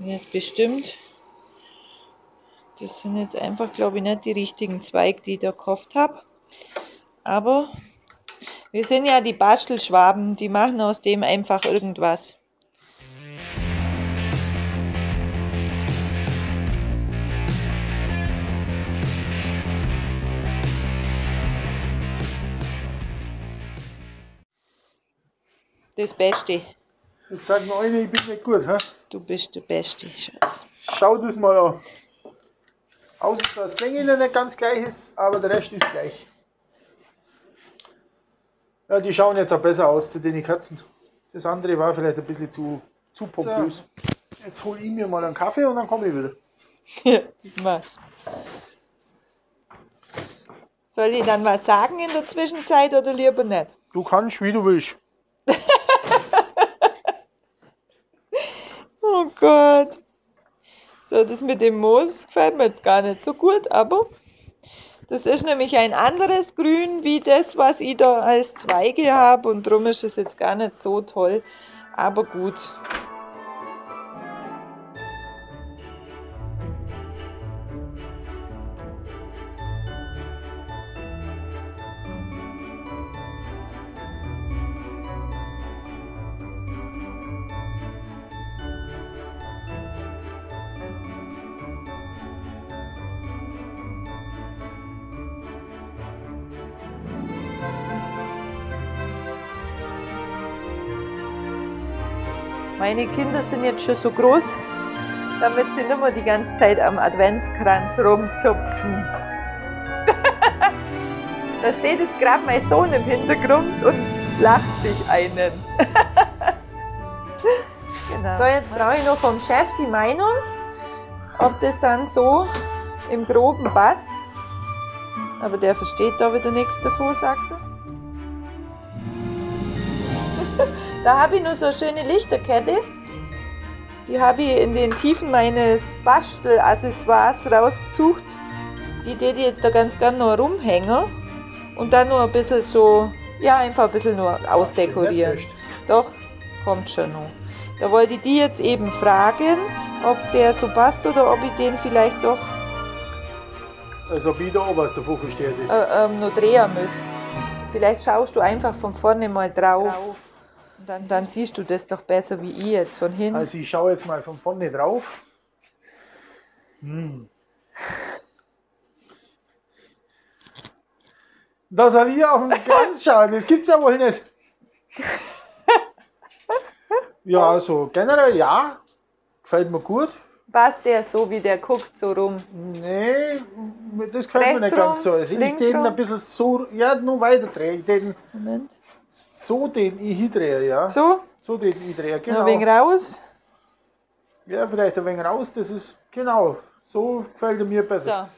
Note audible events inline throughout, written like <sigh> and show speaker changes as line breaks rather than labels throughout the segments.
sind jetzt bestimmt, das sind jetzt einfach, glaube ich, nicht die richtigen Zweige, die ich da gekauft habe. Aber wir sind ja die Bastelschwaben, die machen aus dem einfach irgendwas. Das Beste.
Ich sag mir eine, ich bin nicht gut, hä?
Du bist der Beste, Schatz.
Schau das mal an. Außer dass das Längele nicht ganz gleich ist, aber der Rest ist gleich. Ja, die schauen jetzt auch besser aus zu den Katzen. Das andere war vielleicht ein bisschen zu, zu pompös. So. Jetzt hole ich mir mal einen Kaffee und dann komme ich wieder.
Ja, <laughs> das machst Soll ich dann was sagen in der Zwischenzeit oder lieber nicht?
Du kannst, wie du willst. <laughs>
Gott. So, das mit dem Moos gefällt mir jetzt gar nicht so gut, aber das ist nämlich ein anderes Grün wie das, was ich da als Zweige habe und darum ist es jetzt gar nicht so toll, aber gut. Meine Kinder sind jetzt schon so groß, damit sie nicht mehr die ganze Zeit am Adventskranz rumzupfen. <laughs> da steht jetzt gerade mein Sohn im Hintergrund und lacht sich einen. <laughs> genau. So, jetzt brauche ich noch vom Chef die Meinung, ob das dann so im Groben passt. Aber der versteht da wieder nichts davon, sagt er. Da habe ich noch so eine schöne Lichterkette. Die habe ich in den Tiefen meines Bastelaccessoires rausgesucht. Die die ich jetzt da ganz gern noch rumhängen. Und dann nur ein bisschen so, ja, einfach ein bisschen nur ausdekorieren. Doch, kommt schon noch. Da wollte ich die jetzt eben fragen, ob der so passt oder ob ich den vielleicht doch.
Also wieder ob was davon versteht.
Äh, ähm, noch drehen müsst. Vielleicht schaust du einfach von vorne mal drauf. drauf. Dann, dann siehst du das doch besser wie ich jetzt von hinten.
Also ich schaue jetzt mal von vorne drauf. Hm. Da soll ich auf den Glanz schauen, das gibt's ja wohl nicht. Ja, also generell ja, gefällt mir gut.
Passt der so, wie der guckt, so rum?
Nee, das gefällt Rechts mir nicht ganz so. Also ich den ein bisschen so, ja, nur weiter drehen. Den, Moment. So den ich drehe, ja.
So?
So den ich drehe, genau.
Ein wenig raus?
Ja, vielleicht ein wenig raus, das ist, genau, so gefällt er mir besser.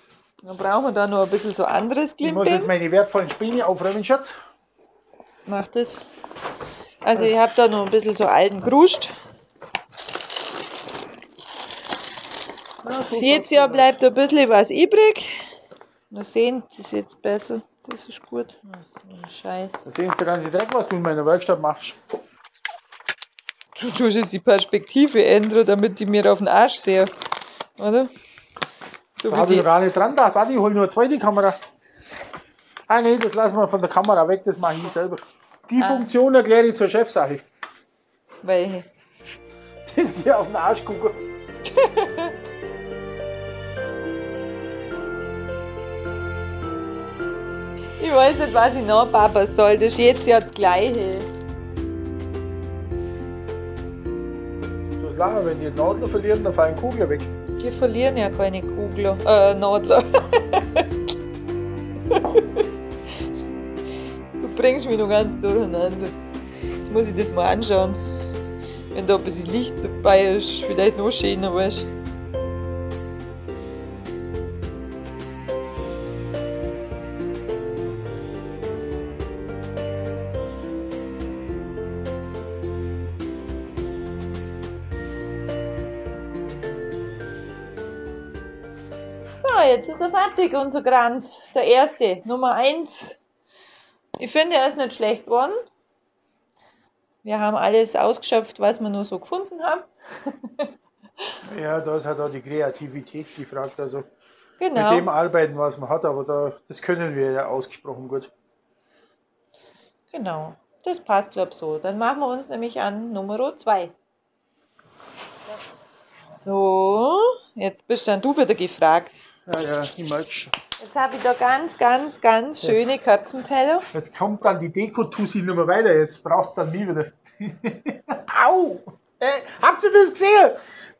So, dann brauchen wir da noch ein bisschen so anderes
Klimping. Ich muss jetzt meine wertvollen Späne aufräumen, Schatz.
Mach das. Also ich habe da noch ein bisschen so alten Gruscht. Jetzt Jahr bleibt ein bisschen was übrig. Mal sehen, das ist jetzt besser. Das ist gut. Oh, Scheiß.
Da sehen Sie der ganze Dreck, was du in meiner Werkstatt machst.
Du tust jetzt die Perspektive ändern, damit die mir auf den Arsch sehen. Oder?
So da habe ich gar nicht dran gedacht. Warte, ich hole nur eine zweite Kamera. Ah nee, das lassen wir von der Kamera weg, das mache ich selber. Die ah. Funktion erkläre ich zur Chefsache.
Welche? <laughs>
Das die auf den Arsch gucken. <laughs>
Ich weiß nicht, was ich noch Papa soll. Das ist jetzt ja das Gleiche.
Das lachen, wenn die Nadler verlieren, dann fallen Kugeln weg.
Die verlieren ja keine Kugler. Äh, Nadler. du bringst mich noch ganz durcheinander. Jetzt muss ich das mal anschauen. Wenn da ein bisschen Licht dabei ist, vielleicht noch schöner, weißt du. Jetzt ist er fertig, unser Kranz. Der erste, Nummer 1. Ich finde, er ist nicht schlecht geworden. Wir haben alles ausgeschöpft, was wir nur so gefunden haben. <laughs>
Ja, da ist halt auch die Kreativität gefragt. Also
Genau.
mit dem arbeiten, was man hat, aber da, das können wir ja ausgesprochen gut.
Genau. Das passt, glaube ich, so. Dann machen wir uns nämlich an Nummer 2. So, jetzt bist dann du wieder gefragt.
Ja, ja, schon.
Jetzt habe ich da ganz, ganz, ganz schöne Kerzenteller.
Jetzt kommt dann die Deko-Tussi nicht mehr weiter, jetzt brauchst du dann nie wieder. <laughs> Au! Äh, habt ihr das gesehen?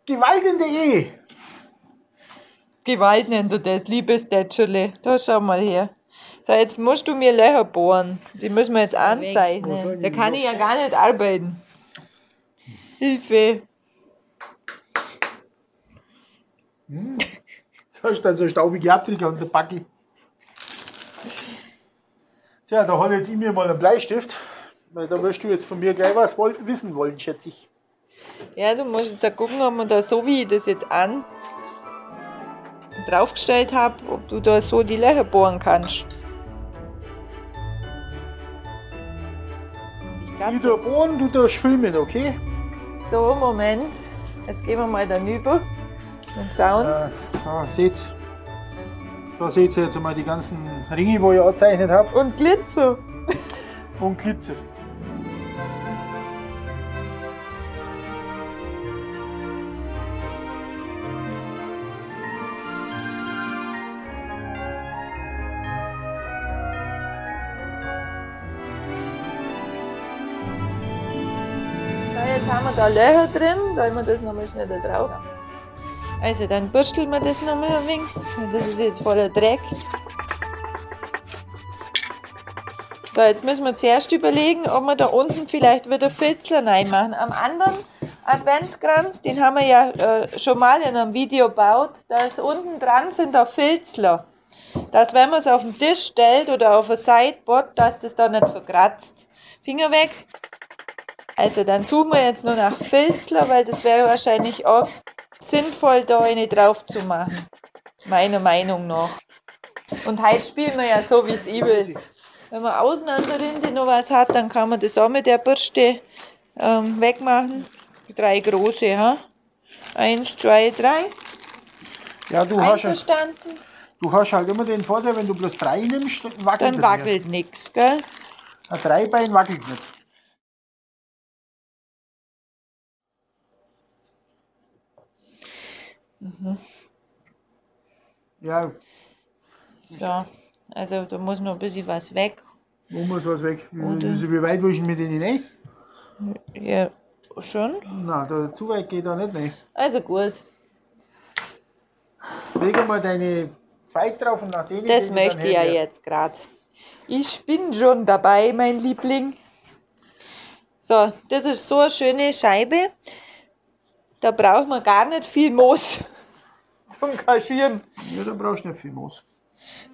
Gewalt in der Ehe.
Gewalt nennt er das, liebes Tätscherle. Da schau mal her. So, jetzt musst du mir Löcher bohren. Die müssen wir jetzt anzeichnen.
ich
Da kann ich ja gar nicht arbeiten. Hilfe.
Da <laughs> hast du dann so staubige Abdrücke und der Backe. Tja, da hol jetzt ich mir mal einen Bleistift, weil da wirst du jetzt von mir gleich was wissen wollen, schätze ich.
Ja, du musst jetzt auch gucken, ob man da so wie ich das jetzt an draufgestellt habe, ob du da so die Löcher bohren kannst. Ich
darf bohren, du darfst filmen, okay?
So, Moment. Jetzt gehen wir mal da rüber und schauen.
Äh, da seht da seht ihr jetzt einmal die ganzen Ringe, wo ich angezeichnet habe.
Und Glitzer.
Und Glitzer.
So, jetzt haben wir da Löcher drin. Sollen wir das nochmal schnell da drauf? Also, dann bürsteln wir das nochmal ein wenig. Das ist jetzt voller Dreck. So, jetzt müssen wir zuerst überlegen, ob wir da unten vielleicht wieder Filzler reinmachen. Am anderen Adventskranz, den haben wir ja äh, schon mal in einem Video gebaut, da ist unten dran sind da Filzler. Dass wenn man es auf den Tisch stellt oder auf ein Sideboard, dass das da nicht verkratzt. Finger weg. Also dann suchen wir jetzt nur nach Filzler, weil das wäre wahrscheinlich auch sinnvoll, da eine drauf zu machen. Meiner Meinung nach. Und heute spielen wir ja so, wie es ich will. Wenn man außen an der Rinde noch was hat, dann kann man das auch mit der Bürste ähm, wegmachen. Drei große, ha? Eins, zwei, drei.
Ja, du hast, halt, du hast halt immer den Vorteil, wenn du bloß drei nimmst, dann wackelt
Dann wackelt nichts, gell?
Ein Dreibein wackelt nicht.
Mhm.
Ja,
So. Also da muss noch ein bisschen was weg.
wo muss was weg? Wie,
Oder-
wie, weit willst du mit denen rein?
Ja, schon.
Nein, da, zu weit geht da nicht rein.
Also gut.
Leg mal deine Zweig drauf und nach denen.
Das möchte ich ja jetzt gerade. Ich bin schon dabei, mein Liebling. So, das ist so eine schöne Scheibe. Da braucht man gar nicht viel Moos zum Kaschieren.
Ja, da brauchst du nicht viel Moos.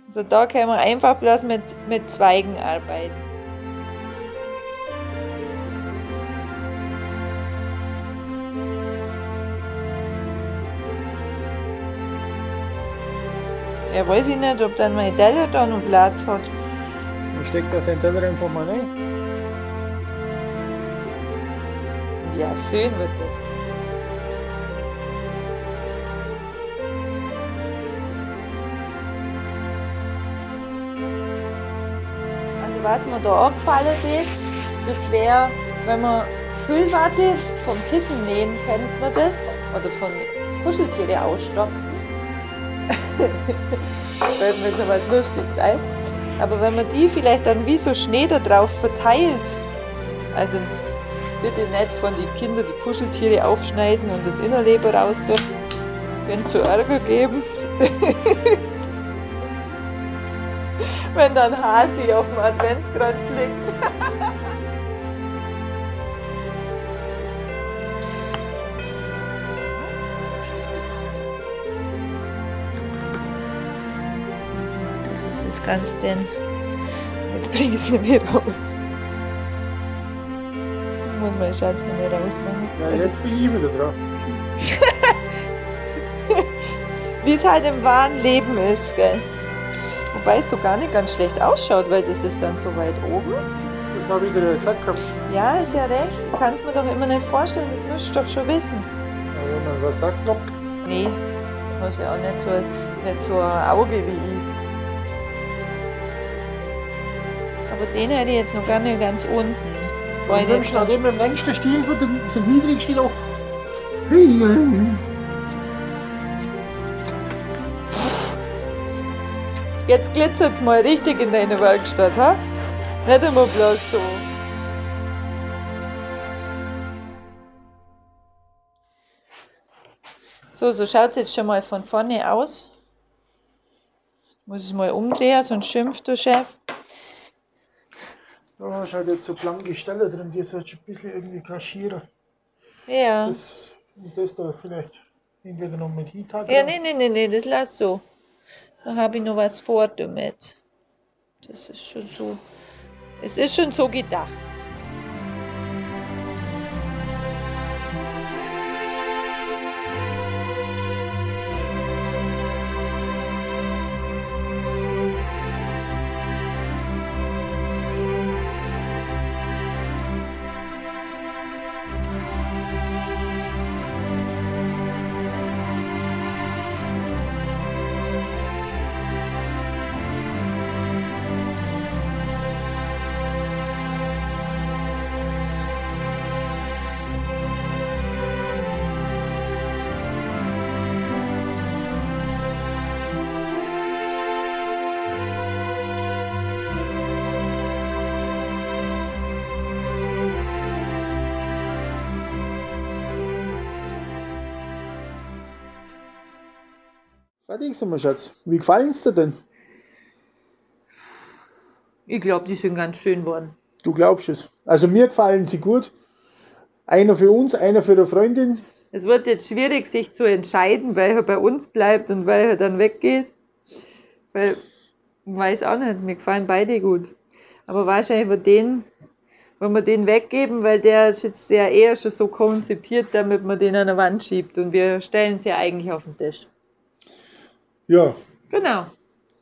Also da können wir einfach bloß mit, mit Zweigen arbeiten. Ja, weiß ich nicht, ob dann mein Teller da noch Platz hat.
Dann steck doch den Teller einfach mal rein.
Ja, schön wird das. Was mir da auch gefallen ist, das wäre, wenn man Füllwatte vom Kissen nähen, kennt man das? Oder von Kuscheltiere ausstopfen. <laughs> Fällt mir so was Lustiges ein. Aber wenn man die vielleicht dann wie so Schnee da drauf verteilt, also bitte nicht von den Kindern die Kuscheltiere aufschneiden und das Innerleben raus tun. Das könnte zu Ärger geben. <laughs> Wenn dann Hasi auf dem Adventskranz liegt. Das ist jetzt ganz denn. Jetzt bringe ich es nicht mehr raus. Das muss mein Schatz nicht mehr rausmachen.
Ja, jetzt bin ich wieder dran. <laughs>
Wie es halt im wahren Leben ist, gell? Wobei es so gar nicht ganz schlecht ausschaut, weil das ist dann so weit oben.
Das habe ich dir ja gesagt gehabt.
Ja, ist ja recht. Du kannst mir doch immer nicht vorstellen, das müsst ihr doch schon wissen.
Ja, wenn man was sagt, glaub.
Nee, hast ja auch nicht so, nicht so ein Auge wie ich. Aber den hätte ich jetzt noch gar nicht ganz unten.
Weil ich wünsche dem im längsten Stiel für den, fürs niedrigste auch.
Jetzt glitzert es mal richtig in deine Werkstatt, ha? Nicht immer bloß so. So, so schaut es jetzt schon mal von vorne aus. Muss es mal umdrehen, sonst schimpft der Chef.
Da schaut jetzt so blanke Stelle drin, die sollte ein bisschen irgendwie kaschieren.
Ja.
Das, das da vielleicht entweder noch mit Hitag.
Ja, nee, nee, nee, nee, das lass so. Da habe ich noch was vor damit. Das ist schon so. Es ist schon so gedacht.
Fertig sind wir, Schatz. Wie gefallen es dir denn?
Ich glaube, die sind ganz schön geworden.
Du glaubst es. Also mir gefallen sie gut. Einer für uns, einer für eine Freundin.
Es wird jetzt schwierig, sich zu entscheiden, welcher bei uns bleibt und welcher dann weggeht. Weil, ich weiß auch nicht, mir gefallen beide gut. Aber wahrscheinlich wird den, wenn wir den weggeben, weil der ist jetzt ja eher schon so konzipiert, damit man den an der Wand schiebt. Und wir stellen es ja eigentlich auf den Tisch.
Ja,
Genau.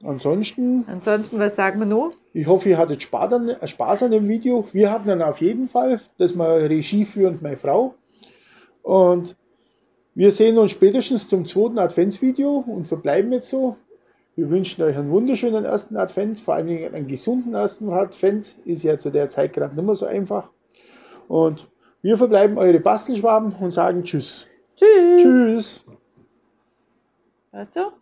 ansonsten,
Ansonsten, was sagen wir noch?
ich hoffe, ihr hattet Spaß an, Spaß an dem Video. Wir hatten dann auf jeden Fall, das mal Regie führend meine Frau. Und wir sehen uns spätestens zum zweiten Adventsvideo und verbleiben jetzt so. Wir wünschen euch einen wunderschönen ersten Advent, vor allen Dingen einen gesunden ersten Advent. Ist ja zu der Zeit gerade nicht mehr so einfach. Und wir verbleiben eure Bastelschwaben und sagen Tschüss.
Tschüss.
Tschüss.
Du?